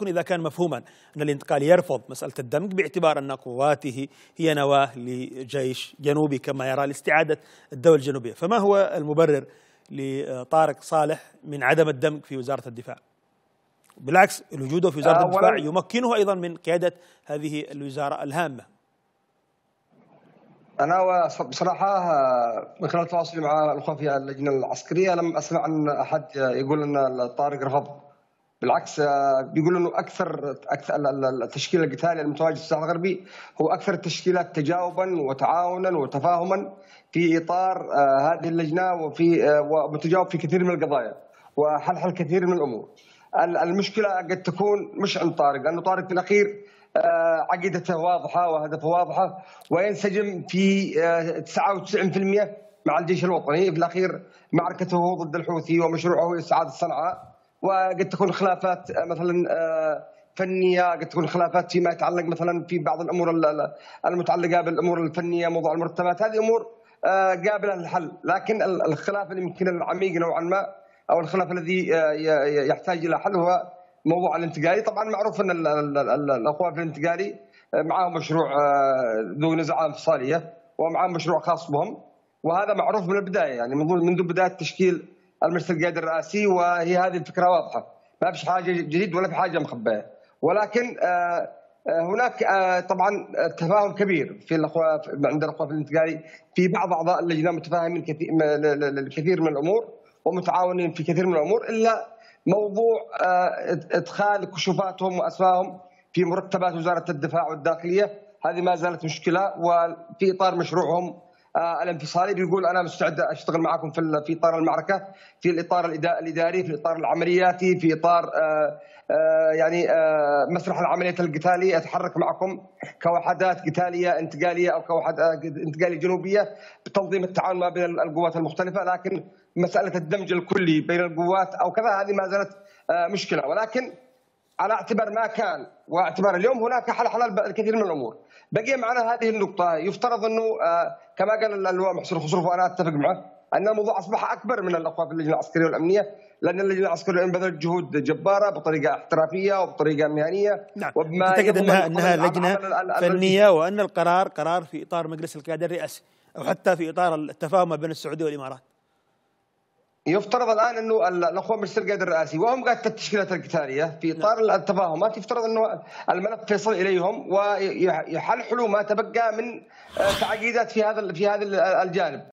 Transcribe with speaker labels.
Speaker 1: يكون إذا كان مفهوما أن الانتقالي يرفض مسألة الدمج باعتبار أن قواته هي نواة لجيش جنوبي كما يرى لاستعادة الدولة الجنوبية، فما هو المبرر لطارق صالح من عدم الدمج في وزارة الدفاع؟ بالعكس وجوده في وزارة الدفاع يمكنه أيضا من قيادة هذه الوزارة الهامة.
Speaker 2: أنا بصراحة من خلال تواصلي مع الاخوه في اللجنة العسكرية لم أسمع عن أحد يقول أن طارق رفض بالعكس بيقول إنه أكثر أكثر التشكيل القتالي المتواجد في الساحل الغربي هو أكثر التشكيلات تجاوبا وتعاونا وتفاهما في إطار هذه اللجنة وفي ومتجاوب في كثير من القضايا وحل كثير من الأمور. المشكلة قد تكون مش عند طارق لأنه طارق في الأخير عقيدته واضحة وهدفه واضحة وينسجم في 99% مع الجيش الوطني في الأخير معركته ضد الحوثي ومشروعه إسعاد صنعاء وقد تكون خلافات مثلا فنية قد تكون خلافات فيما يتعلق مثلا في بعض الأمور المتعلقة بالأمور الفنية موضوع المرتبات هذه أمور قابلة للحل. لكن الخلاف اللي يمكن العميق نوعا ما أو الخلاف الذي يحتاج إلى حل هو موضوع الانتقالي. طبعا معروف إن الأخوان في الانتقالي معاهم مشروع ذو نزعة انفصالية ومعاهم مشروع خاص بهم. وهذا معروف من البداية يعني منذ بداية تشكيل المجلس القيادي الرئاسي وهي هذه الفكرة واضحة. ما فيش حاجة جديد ولا في حاجة مخبية. ولكن هناك طبعا تفاهم كبير في الأخوة عند الأخوة في الانتقالي في بعض أعضاء اللجنة متفاهمين كثير من الأمور ومتعاونين في كثير من الأمور إلا موضوع إدخال كشوفاتهم وأسمائهم في مرتبات وزارة الدفاع والداخلية. هذه ما زالت مشكلة وفي إطار مشروعهم الانفصالي بيقول أنا مستعد أشتغل معكم في في إطار المعركة في الإطار الإداري في الإطار العملياتي في إطار يعني مسرح العمليات القتالية. أتحرك معكم كوحدات قتالية انتقالية أو كوحدات انتقالية جنوبية بتنظيم التعاون ما بين القوات المختلفة لكن مسألة الدمج الكلي بين القوات أو كذا هذه ما زالت مشكلة. ولكن على اعتبار ما كان واعتبار اليوم هناك حل حلال الكثير من الأمور. بقي معنا هذه النقطة. يفترض أنه كما قال اللواء محسن خسروف وأنا أتفق معه أن الموضوع أصبح أكبر من الاخوان في اللجنة العسكرية والأمنية لأن اللجنة العسكرية بذلت جهود جبارة بطريقة احترافية وبطريقة مهنية
Speaker 1: نعم. وبما اعتقد انها أنها لجنة فنية وأن القرار قرار في إطار مجلس القيادة الرئاسي أو حتى في إطار التفاهم بين السعودية والإمارات.
Speaker 2: يفترض الآن أنه الأخوان مجلس القيادة الرئاسي وهم قاده التشكيلات القتالية في إطار نعم. التفاهمات يفترض أنه الملف يصل إليهم ويحلحلوا ما تبقى من تعقيدات في هذا في هذا الجانب.